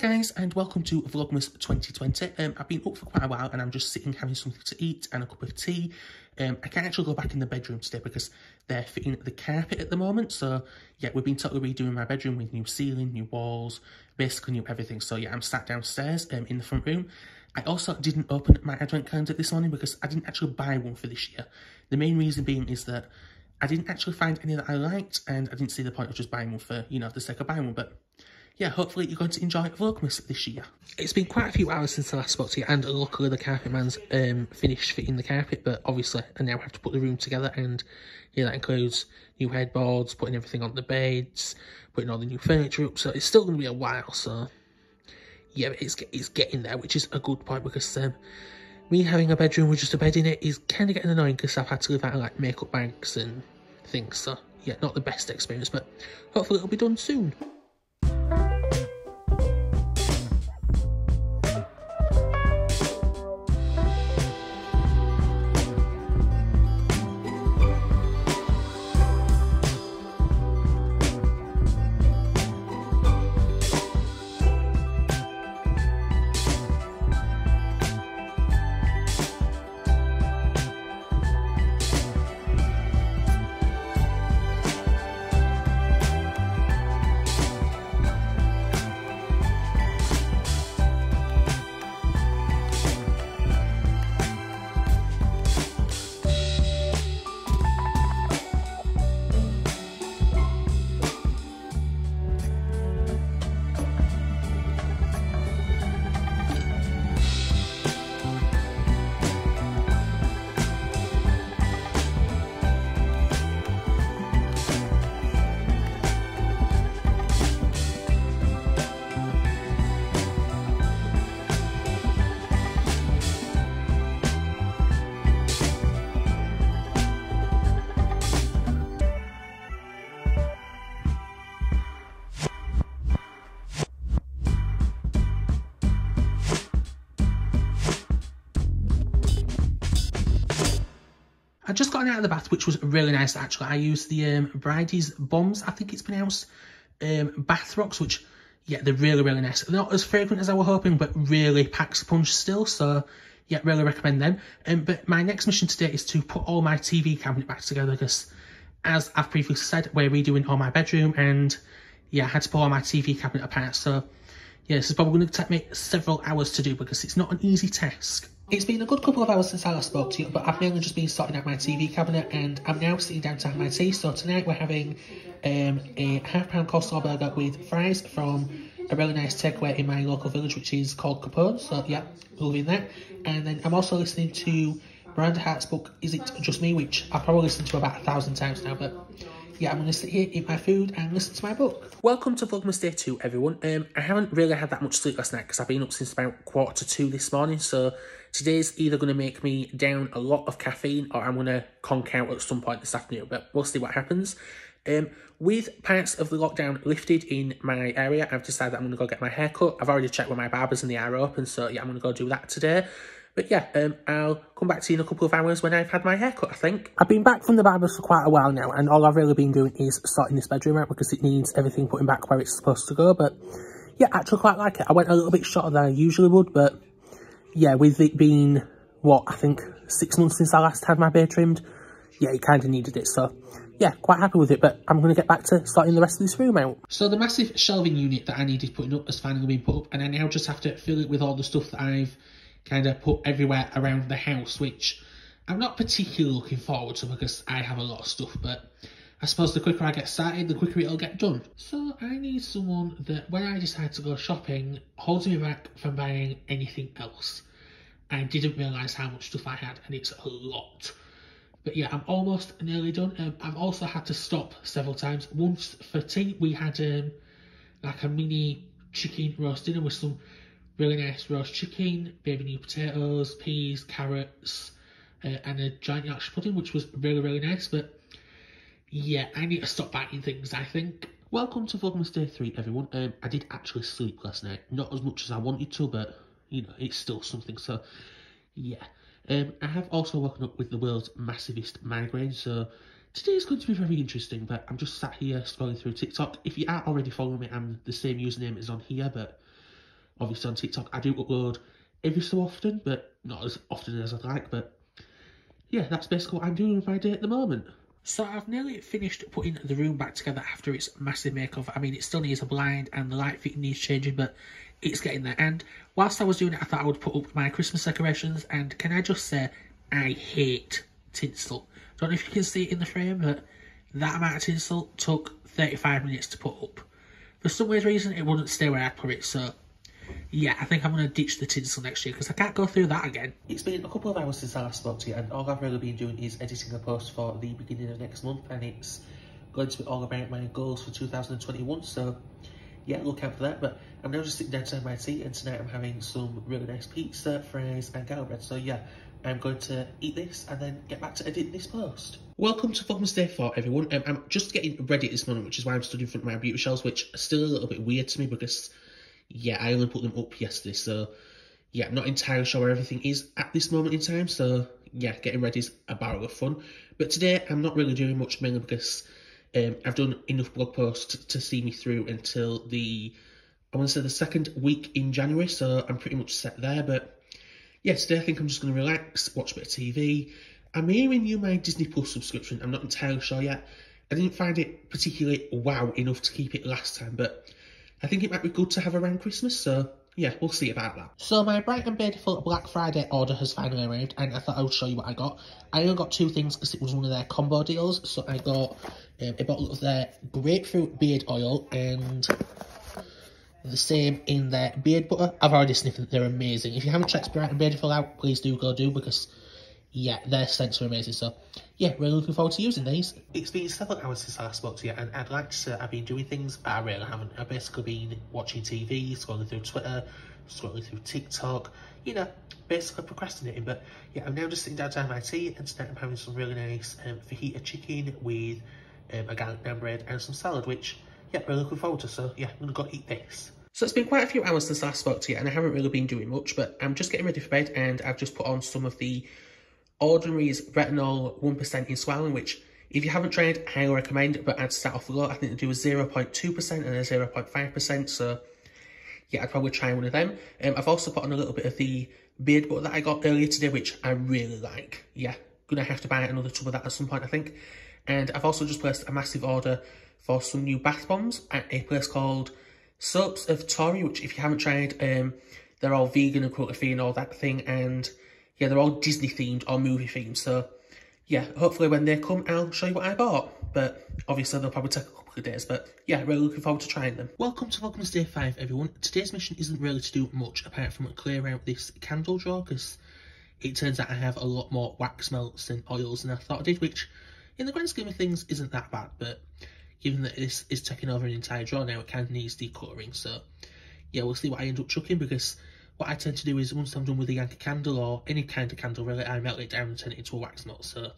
guys and welcome to Vlogmas 2020. Um, I've been up for quite a while and I'm just sitting having something to eat and a cup of tea. Um, I can't actually go back in the bedroom today because they're fitting the carpet at the moment. So yeah, we've been totally redoing my bedroom with new ceiling, new walls, basically new everything. So yeah, I'm sat downstairs um, in the front room. I also didn't open my advent calendar this morning because I didn't actually buy one for this year. The main reason being is that I didn't actually find any that I liked and I didn't see the point of just buying one for, you know, the sake of buying one. But yeah, hopefully you're going to enjoy Vlogmas this year. It's been quite a few hours since I last spoke to you, and luckily the carpet man's um, finished fitting the carpet, but obviously I now have to put the room together, and yeah, that includes new headboards, putting everything on the beds, putting all the new furniture up, so it's still going to be a while, so yeah, it's, it's getting there, which is a good point, because um, me having a bedroom with just a bed in it is kind of getting annoying, because I've had to live out of like makeup bags and things, so yeah, not the best experience, but hopefully it'll be done soon. I just got out of the bath, which was really nice actually. I used the um, Bridie's Bombs, I think it's pronounced, um, bath rocks, which, yeah, they're really, really nice. They're not as fragrant as I was hoping, but really packs punch still, so yeah, really recommend them. Um, but my next mission today is to put all my TV cabinet back together because, as I've previously said, we're redoing all my bedroom and, yeah, I had to pull all my TV cabinet apart, so yeah, this is probably going to take me several hours to do because it's not an easy task. It's been a good couple of hours since I last spoke to you, but I've mainly just been sorting out my TV cabinet and I'm now sitting down to have my tea. So tonight we're having um, a half pound coleslaw burger with fries from a really nice takeaway in my local village, which is called Capone. So yeah, loving that. And then I'm also listening to Miranda Hart's book, Is It Just Me, which I've probably listened to about a thousand times now, but yeah, I'm going to sit here, eat my food, and listen to my book. Welcome to Vlogmas Day 2, everyone. Um, I haven't really had that much sleep last night because I've been up since about quarter to two this morning, so today's either going to make me down a lot of caffeine or I'm going to conk out at some point this afternoon, but we'll see what happens. Um, with parts of the lockdown lifted in my area, I've decided I'm going to go get my hair cut. I've already checked with my barbers and the are open, so yeah, I'm going to go do that today. But yeah, um, I'll come back to you in a couple of hours when I've had my haircut, I think. I've been back from the barbers for quite a while now, and all I've really been doing is sorting this bedroom out because it needs everything putting back where it's supposed to go. But yeah, I actually quite like it. I went a little bit shorter than I usually would, but yeah, with it being, what, I think six months since I last had my beard trimmed, yeah, it kind of needed it. So yeah, quite happy with it, but I'm going to get back to sorting the rest of this room out. So the massive shelving unit that I needed putting up has finally been put up, and I now just have to fill it with all the stuff that I've kind of put everywhere around the house, which I'm not particularly looking forward to because I have a lot of stuff, but I suppose the quicker I get started, the quicker it'll get done. So I need someone that when I decide to go shopping, holds me back from buying anything else. I didn't realise how much stuff I had, and it's a lot. But yeah, I'm almost nearly done. Um, I've also had to stop several times. Once for tea, we had um, like a mini chicken roast dinner with some really nice roast chicken, baby new potatoes, peas, carrots, uh, and a giant Yorkshire pudding, which was really, really nice. But yeah, I need to stop buying things, I think. Welcome to Vlogmas Day 3, everyone. Um, I did actually sleep last night. Not as much as I wanted to, but, you know, it's still something. So, yeah. Um, I have also woken up with the world's massivest migraine, so today is going to be very interesting, but I'm just sat here scrolling through TikTok. If you aren't already following me, I'm the same username as on here, but obviously on TikTok. I do upload every so often, but not as often as I'd like. But yeah, that's basically what I'm doing with my day at the moment. So I've nearly finished putting the room back together after its massive makeover. I mean, it still needs a blind and the light fitting needs changing, but it's getting there. And whilst I was doing it, I thought I would put up my Christmas decorations. And can I just say, I hate tinsel. Don't know if you can see it in the frame, but that amount of tinsel took 35 minutes to put up. For some weird reason, it wouldn't stay where I put it, so yeah, I think I'm going to ditch the tinsel next year because I can't go through that again. It's been a couple of hours since I last spoke to you and all I've really been doing is editing a post for the beginning of next month and it's going to be all about my goals for 2021 so yeah, look out for that. But I'm now just sitting down to my tea and tonight I'm having some really nice pizza, fries and garlic bread. So yeah, I'm going to eat this and then get back to editing this post. Welcome to Vlogmas Day 4 everyone. Um, I'm just getting ready this morning, which is why I'm stood in front of my beauty shelves which are still a little bit weird to me because yeah, I only put them up yesterday, so yeah, not entirely sure where everything is at this moment in time, so yeah, getting ready is a barrel of fun. But today, I'm not really doing much, mainly because um, I've done enough blog posts to see me through until the, I want to say the second week in January, so I'm pretty much set there, but yeah, today I think I'm just going to relax, watch a bit of TV. I may renew my Disney Plus subscription, I'm not entirely sure yet. I didn't find it particularly wow enough to keep it last time, but I think it might be good to have around Christmas, so yeah, we'll see about that. So my bright and beautiful Black Friday order has finally arrived, and I thought I would show you what I got. I only got two things because it was one of their combo deals, so I got um, a bottle of their grapefruit beard oil and the same in their beard butter. I've already sniffed they're amazing. If you haven't checked Bright and Beautiful out, please do go do, because yeah, their scents are amazing. So, yeah, really looking forward to using these. It's been several hours since I last spoke to you, and I'd like to say I've been doing things, but I really haven't. I've basically been watching TV, scrolling through Twitter, scrolling through TikTok, you know, basically procrastinating. But yeah, I'm now just sitting down to have my tea, and tonight I'm having some really nice um, fajita chicken with um, a garlic naan bread and some salad, which, yeah, really looking forward to. So, yeah, I'm going to go eat this. So it's been quite a few hours since I last spoke to you, and I haven't really been doing much, but I'm just getting ready for bed, and I've just put on some of the Ordinary's retinol 1% in squalane, which if you haven't tried, I recommend, but I'd start off a. I think they do a 0.2% and a 0.5%, so yeah, I'd probably try one of them. Um, I've also put on a little bit of the beard butter that I got earlier today, which I really like. Yeah, gonna have to buy another tub of that at some point, I think. And I've also just placed a massive order for some new bath bombs at a place called Soaps of Tory, which if you haven't tried, um, they're all vegan and cruelty-free and all that thing, and yeah, they're all Disney themed or movie themed. So yeah, hopefully when they come, I'll show you what I bought. But obviously they'll probably take a couple of days. But yeah, really looking forward to trying them. Welcome to Vlogmas Day 5, everyone. Today's mission isn't really to do much apart from clear out this candle drawer because it turns out I have a lot more wax melts and oils than I thought I did, which in the grand scheme of things isn't that bad. But given that this is taking over an entire drawer now, it kind of needs decluttering. So yeah, we'll see what I end up chucking because what I tend to do is once I'm done with the Yankee candle or any kind of candle really, I melt it down and turn it into a wax melt. So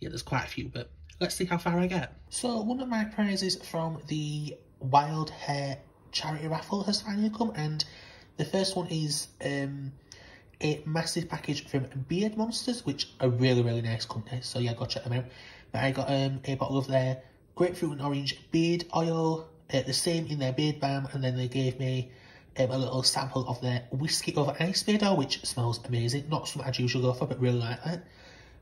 yeah, there's quite a few, but let's see how far I get. So one of my prizes from the Wild Hair charity raffle has finally come and the first one is um, a massive package from Beard Monsters, which are really, really nice company. So yeah, go check them out. But I got um, a bottle of their grapefruit and orange beard oil, uh, the same in their beard balm, and then they gave me um, a little sample of their whiskey over ice beardo, which smells amazing. Not something I'd usually go for, but really like that.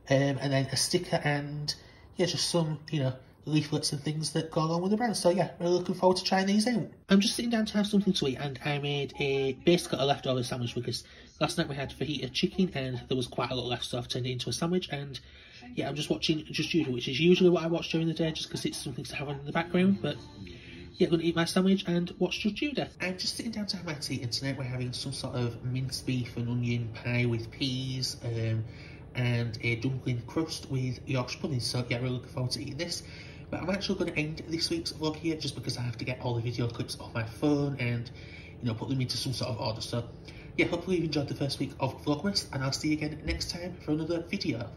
Um, and then a sticker and, yeah, just some, you know, leaflets and things that go along with the brand. So yeah, really looking forward to trying these out. I'm just sitting down to have something to eat and I made a basically a leftover sandwich because last night we had fajita chicken and there was quite a lot left so I've turned it into a sandwich and yeah, I'm just watching Judge Judy, which is usually what I watch during the day just because it's something to have on in the background, but yeah, to eat my sandwich and watch Judge Judy. I'm just sitting down to have my tea and tonight we're having some sort of minced beef and onion pie with peas um, and a dumpling crust with Yorkshire pudding. So yeah, really looking forward to eating this. But I'm actually going to end this week's vlog here just because I have to get all the video clips off my phone and, you know, put them into some sort of order. So yeah, hopefully you've enjoyed the first week of Vlogmas and I'll see you again next time for another video.